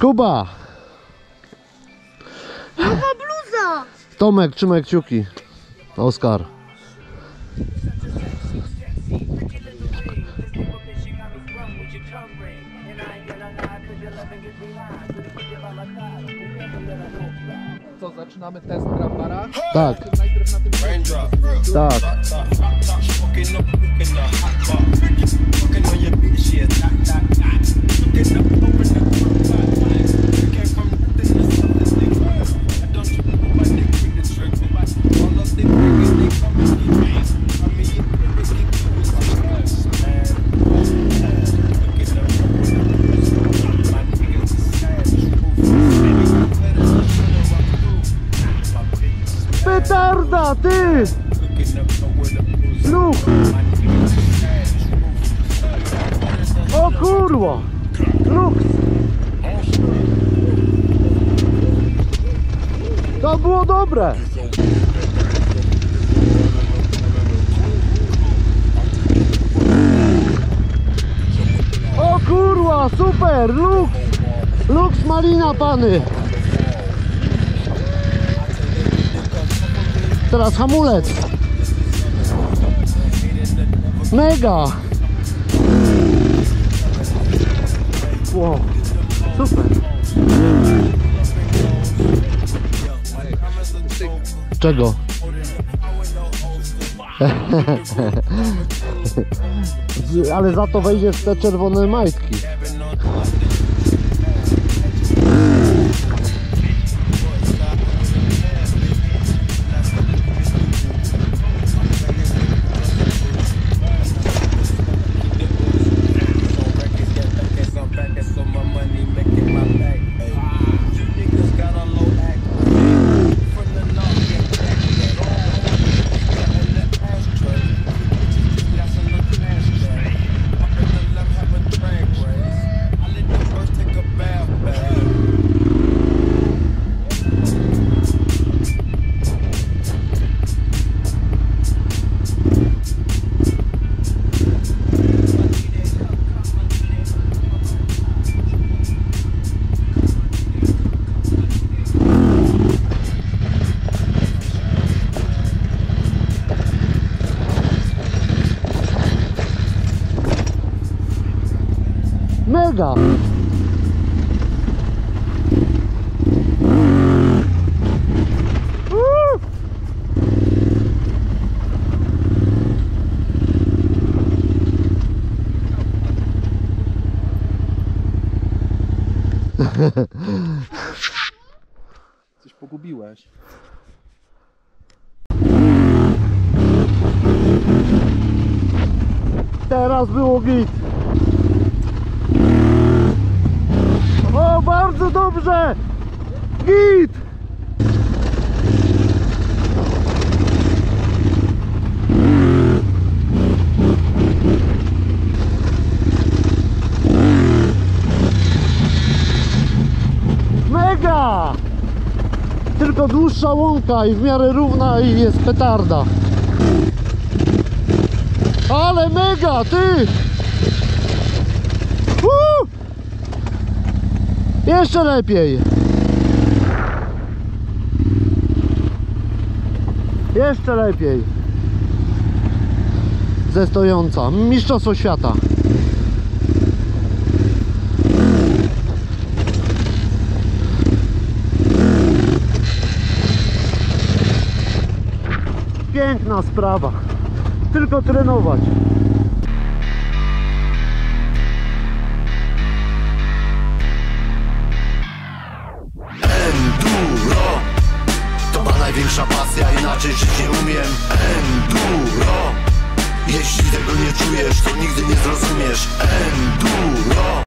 Kuba! Nowa bluza! Tomek, trzymaj kciuki. Oskar. Co, zaczynamy test Grambara? Tak, Najpierw na tym tak. Is sad, truth. O kurwa! Luk! To było dobre! O kurwa, super! Lux! Lux malina, pany! Teraz hamulec! Mega! Wow, super! Czego? Ale za to wejdziesz w te czerwone majtki. Uuu! Coś pogubiłeś. Teraz było git. O, bardzo dobrze! Git! Mega! Tylko dłuższa łąka i w miarę równa i jest petarda. Ale mega, ty! Jeszcze lepiej. Jeszcze lepiej. Ze stojąca. Mistrzostwo świata. Piękna sprawa. Tylko trenować. Pasja, inaczej żyć nie umiem. Enduro. Jeśli tego nie czujesz, to nigdy nie zrozumiesz. Enduro